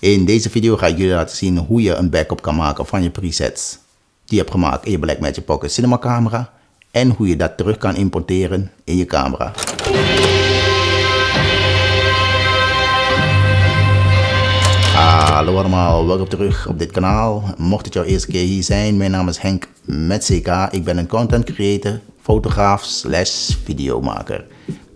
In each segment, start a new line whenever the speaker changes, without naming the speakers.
In deze video ga ik jullie laten zien hoe je een backup kan maken van je presets die je hebt gemaakt in je Blackmagic Pocket Cinema camera en hoe je dat terug kan importeren in je camera. Hallo allemaal, welkom terug op dit kanaal. Mocht het jouw eerste keer hier zijn, mijn naam is Henk met CK. Ik ben een content creator, fotograaf slash videomaker.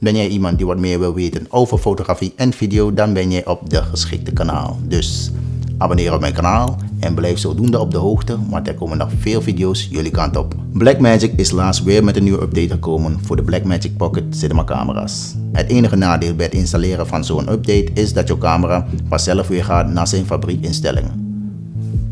Ben jij iemand die wat meer wil weten over fotografie en video, dan ben je op de geschikte kanaal. Dus abonneer op mijn kanaal en blijf zodoende op de hoogte, want er komen nog veel video's jullie kant op. Blackmagic is laatst weer met een nieuwe update gekomen voor de Blackmagic Pocket cinema camera's. Het enige nadeel bij het installeren van zo'n update is dat jouw camera vanzelf weer gaat naar zijn fabriekinstellingen.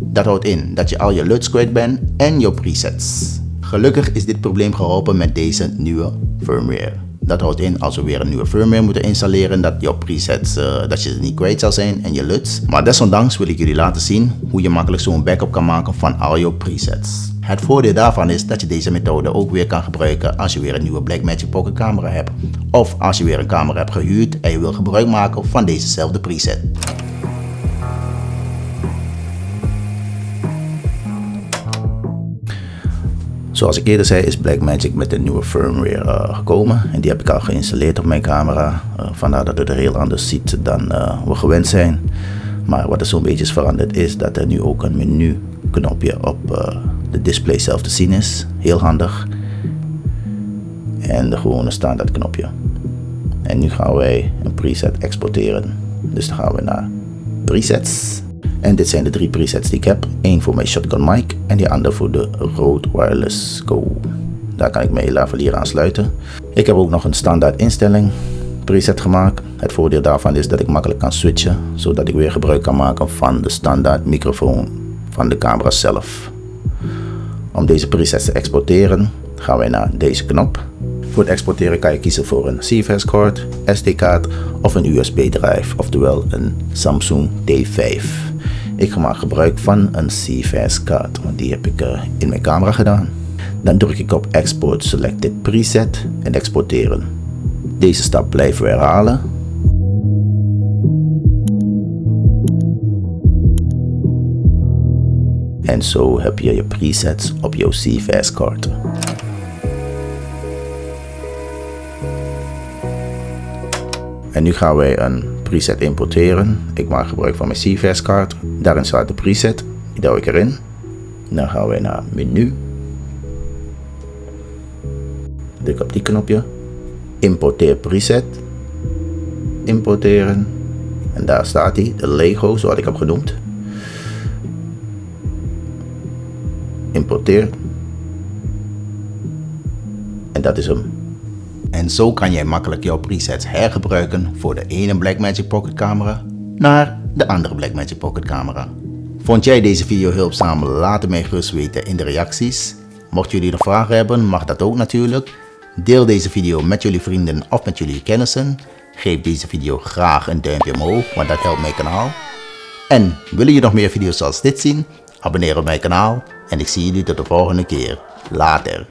Dat houdt in dat je al je LUTs kwijt bent en je presets. Gelukkig is dit probleem geholpen met deze nieuwe firmware. Dat houdt in als we weer een nieuwe firmware moeten installeren dat jouw presets uh, dat je ze niet kwijt zal zijn en je LUTs. Maar desondanks wil ik jullie laten zien hoe je makkelijk zo'n backup kan maken van al jouw presets. Het voordeel daarvan is dat je deze methode ook weer kan gebruiken als je weer een nieuwe Blackmagic Pocket camera hebt. Of als je weer een camera hebt gehuurd en je wil gebruik maken van dezezelfde preset. Zoals ik eerder zei is Blackmagic met een nieuwe firmware uh, gekomen en die heb ik al geïnstalleerd op mijn camera. Uh, vandaar dat het er heel anders ziet dan uh, we gewend zijn. Maar wat er zo'n beetje is veranderd is dat er nu ook een menu knopje op de display zelf te zien is. Heel handig. En de gewone standaard knopje. En nu gaan wij een preset exporteren. Dus dan gaan we naar presets. En dit zijn de drie presets die ik heb. Eén voor mijn shotgun mic en die andere voor de Rode Wireless Go. Daar kan ik mijn lavalier aansluiten. Ik heb ook nog een standaard instelling preset gemaakt. Het voordeel daarvan is dat ik makkelijk kan switchen, zodat ik weer gebruik kan maken van de standaard microfoon van de camera zelf. Om deze presets te exporteren gaan wij naar deze knop. Voor het exporteren kan je kiezen voor een CFS kaart, SD-kaart of een USB drive, oftewel een Samsung T5. Ik maak gebruik van een CFS kaart, want die heb ik uh, in mijn camera gedaan. Dan druk ik op Export Selected Preset en exporteren. Deze stap blijven we herhalen. En zo heb je je presets op jouw CFS kaart. En nu gaan wij een preset importeren. Ik maak gebruik van mijn CVS kaart. Daarin staat de preset. Die duw ik erin. Dan gaan wij naar menu. Druk op die knopje. Importeer preset. Importeren. En daar staat hij, de Lego, zoals ik heb genoemd. Importeer. En dat is hem. En zo kan jij makkelijk jouw presets hergebruiken voor de ene Blackmagic Pocket camera naar de andere Blackmagic Pocket camera. Vond jij deze video hulpzaam? Laat het mij gerust weten in de reacties. Mocht jullie nog vragen hebben, mag dat ook natuurlijk. Deel deze video met jullie vrienden of met jullie kennissen. Geef deze video graag een duimpje omhoog, want dat helpt mijn kanaal. En willen jullie nog meer video's zoals dit zien? Abonneer op mijn kanaal en ik zie jullie tot de volgende keer. Later.